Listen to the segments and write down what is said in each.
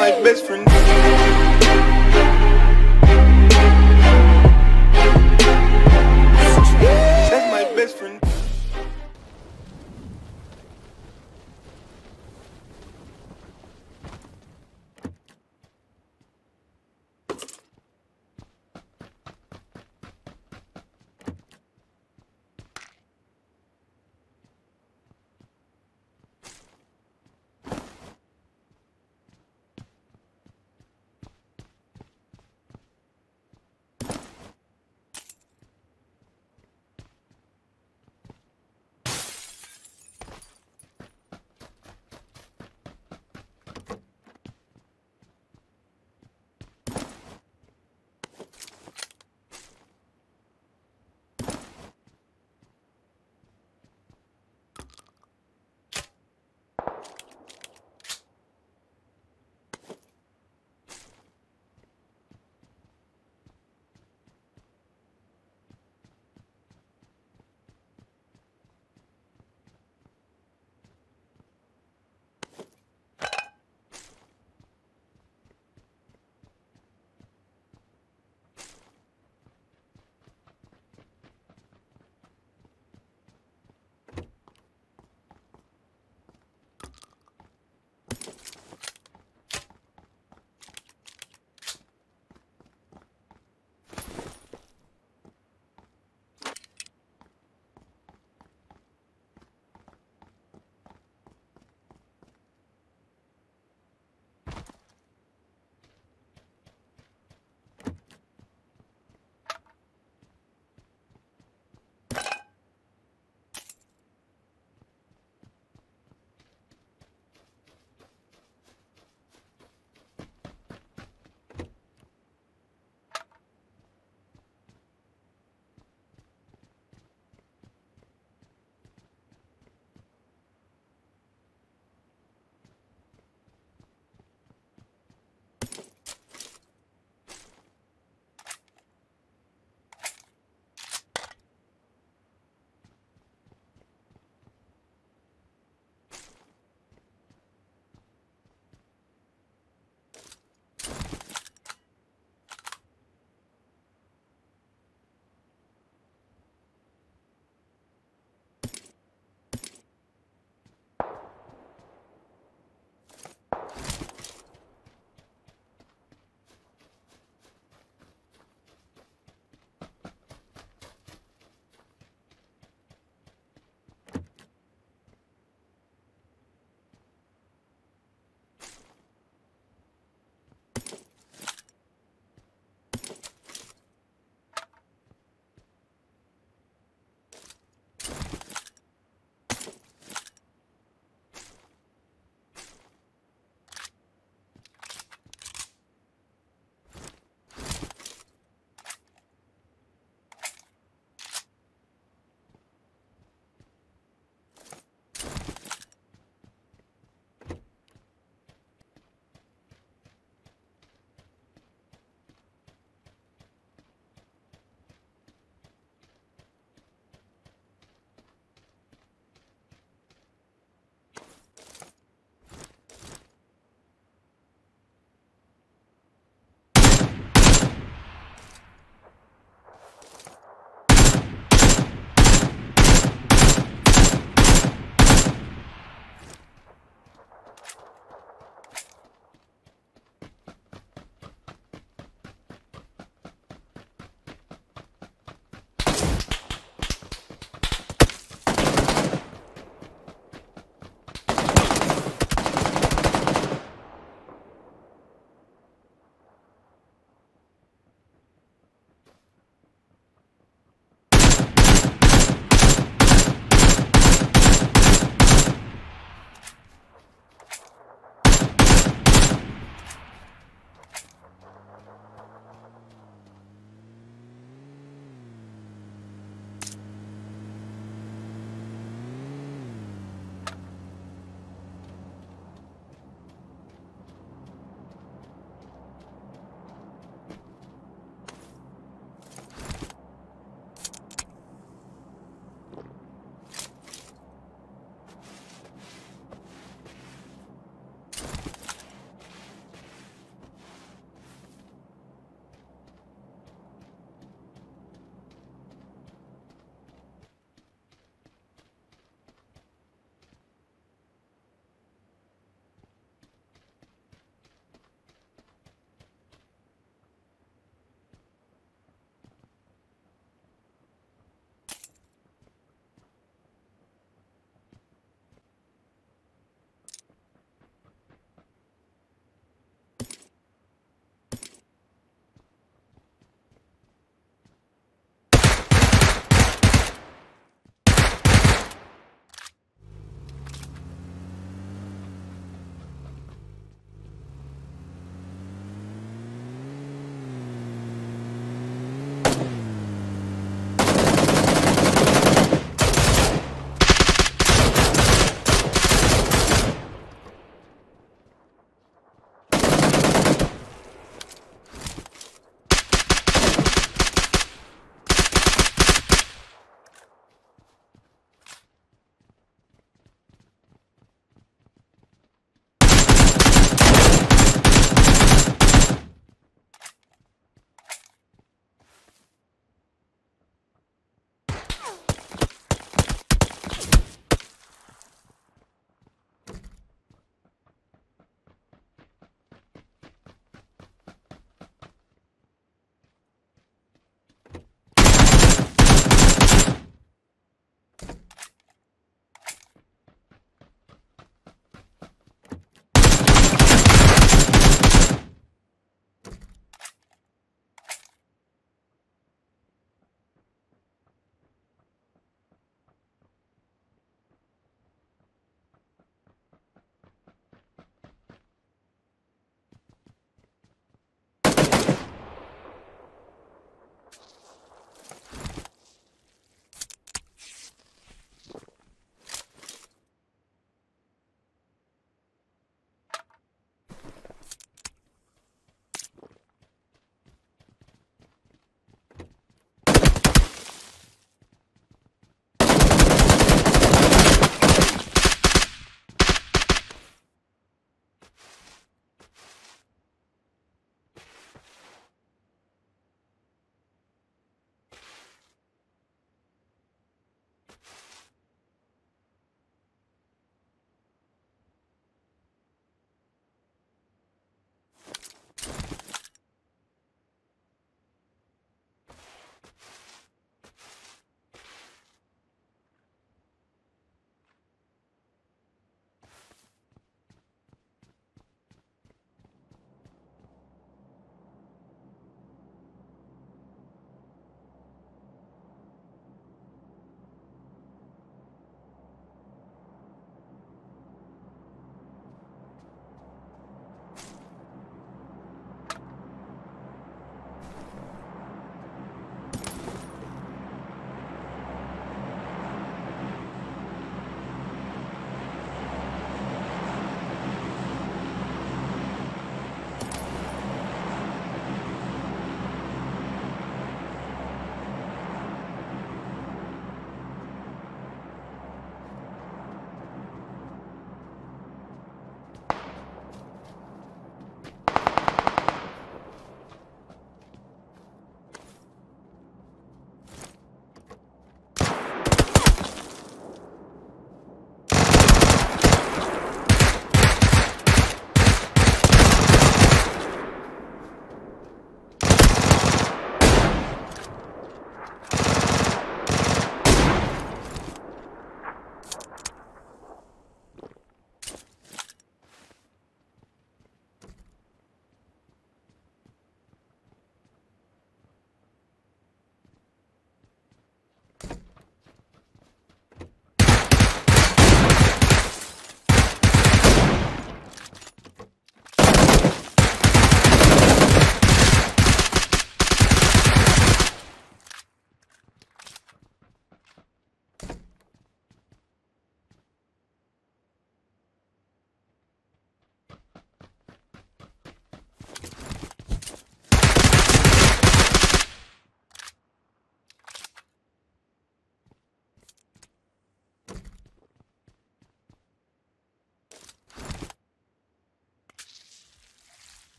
my best friend.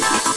Bye.